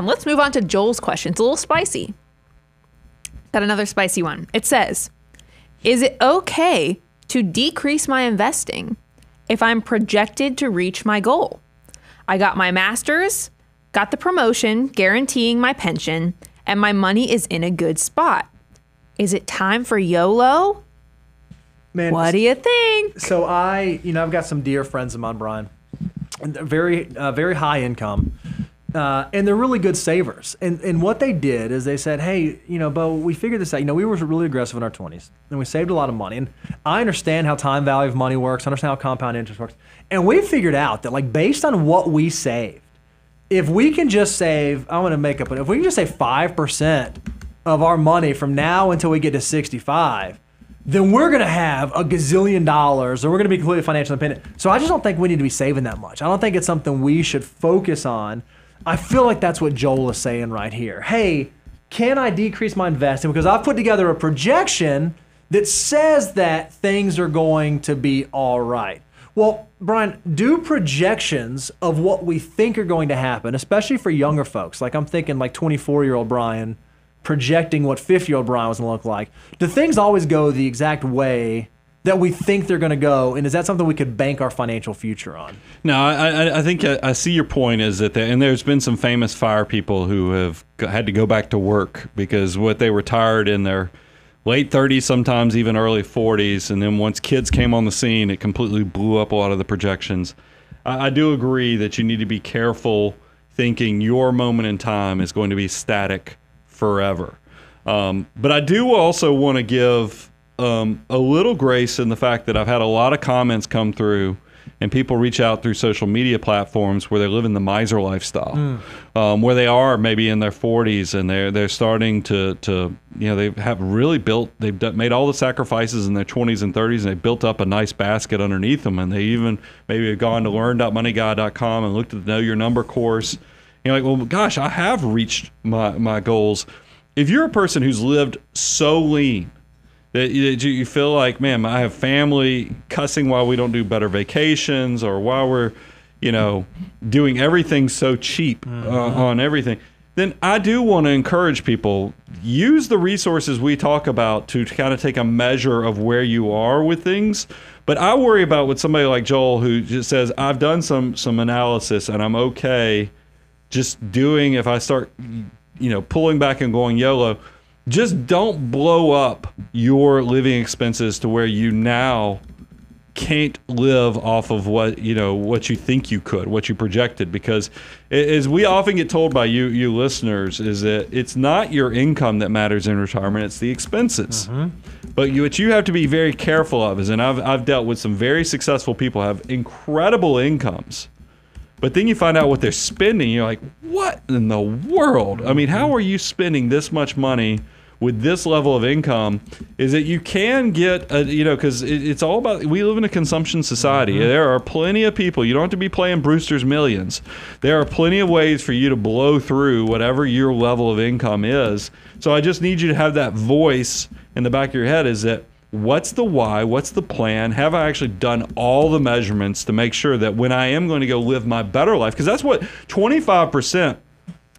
Um, let's move on to Joel's question. It's a little spicy. Got another spicy one. It says, Is it okay to decrease my investing if I'm projected to reach my goal? I got my master's, got the promotion guaranteeing my pension, and my money is in a good spot. Is it time for YOLO? Man, What do you think? So I, you know, I've got some dear friends of mine, Brian, very, uh, very high income, uh, and they're really good savers. And and what they did is they said, hey, you know, Bo, we figured this out. You know, we were really aggressive in our twenties, and we saved a lot of money. And I understand how time value of money works. I understand how compound interest works, and we figured out that like based on what we saved, if we can just save, I'm going to make up, if we can just save five percent of our money from now until we get to 65 then we're going to have a gazillion dollars or we're going to be completely financially independent. So I just don't think we need to be saving that much. I don't think it's something we should focus on. I feel like that's what Joel is saying right here. Hey, can I decrease my investing? Because I've put together a projection that says that things are going to be all right. Well, Brian, do projections of what we think are going to happen, especially for younger folks. Like I'm thinking like 24 year old Brian projecting what 50 year old Brian was going to look like. Do things always go the exact way that we think they're going to go? And is that something we could bank our financial future on? No, I, I, think I, I see your point. Is that, and there's been some famous fire people who have had to go back to work because what they retired in their late 30s, sometimes even early 40s, and then once kids came on the scene, it completely blew up a lot of the projections. I, I do agree that you need to be careful thinking your moment in time is going to be static forever. Um, but I do also want to give um, a little grace in the fact that I've had a lot of comments come through and people reach out through social media platforms where they're living the miser lifestyle, um, where they are maybe in their 40s and they're they're starting to to you know they have really built they've done, made all the sacrifices in their 20s and 30s and they built up a nice basket underneath them and they even maybe have gone to learn.moneyguy.com and looked at the Know Your Number course. You're like, well, gosh, I have reached my my goals. If you're a person who's lived so lean that you, that you feel like, man, I have family cussing while we don't do better vacations or while we're, you know, doing everything so cheap uh, on everything, then I do want to encourage people use the resources we talk about to kind of take a measure of where you are with things. But I worry about with somebody like Joel who just says, I've done some some analysis and I'm okay just doing if I start you know pulling back and going YOLO, just don't blow up your living expenses to where you now can't live off of what you know what you think you could what you projected. Because as we often get told by you you listeners is that it's not your income that matters in retirement it's the expenses. Mm-hmm. But you, what you have to be very careful of is and I've, I've dealt with some very successful people who have incredible incomes but then you find out what they're spending. You're like, what in the world? I mean, how mm-hmm. are you spending this much money with this level of income? Is that you can get, a, you know, because it, it's all about, we live in a consumption society. Mm-hmm. There are plenty of people, you don't have to be playing Brewster's Millions. There are plenty of ways for you to blow through whatever your level of income is. So I just need you to have that voice in the back of your head is that what's the why what's the plan? Have i actually done all the measurements to make sure that when i am going to go live my better life? Because that's what 25%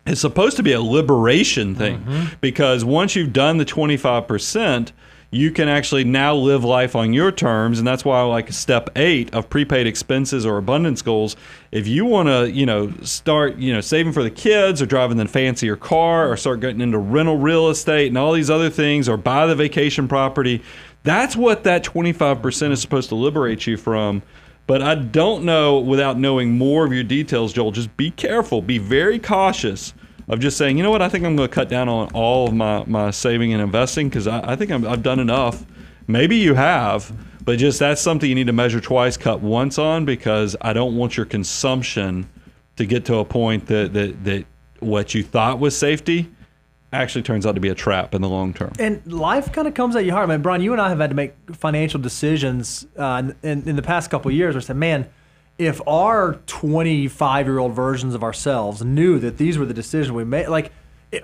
is supposed to be a liberation thing. Mm-hmm. Because once you've done the 25% you can actually now live life on your terms and that's why I like step 8 of prepaid expenses or abundance goals. If you want to you know start you know saving for the kids or driving the fancier car or start getting into rental real estate and all these other things or buy the vacation property that's what that 25% is supposed to liberate you from but I don't know without knowing more of your details, Joel. Just be careful, be very cautious of just saying, you know what, I think I'm going to cut down on all of my, my saving and investing because I, I think I'm, I've done enough. Maybe you have, but just that's something you need to measure twice, cut once on because I don't want your consumption to get to a point that, that, that what you thought was safety actually turns out to be a trap in the long term. And life kind of comes at you hard, man. Brian, you and I have had to make financial decisions uh, in, in the past couple years. Where I said, man, if our 25 year old versions of ourselves knew that these were the decisions we made, like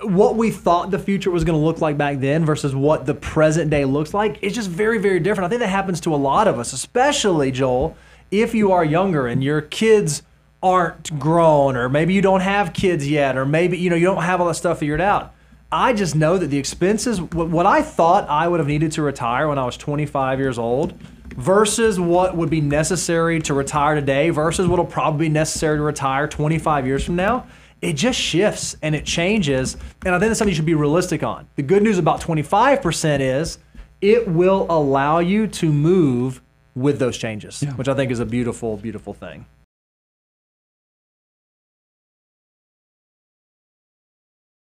what we thought the future was going to look like back then versus what the present day looks like, it's just very, very different. I think that happens to a lot of us, especially Joel, if you are younger and your kids aren't grown, or maybe you don't have kids yet, or maybe you know you don't have all that stuff figured out. I just know that the expenses, what I thought I would have needed to retire when I was 25 years old, versus what would be necessary to retire today, versus what will probably be necessary to retire 25 years from now, it just shifts and it changes. And I think that's something you should be realistic on. The good news about 25% is it will allow you to move with those changes, which I think is a beautiful, beautiful thing.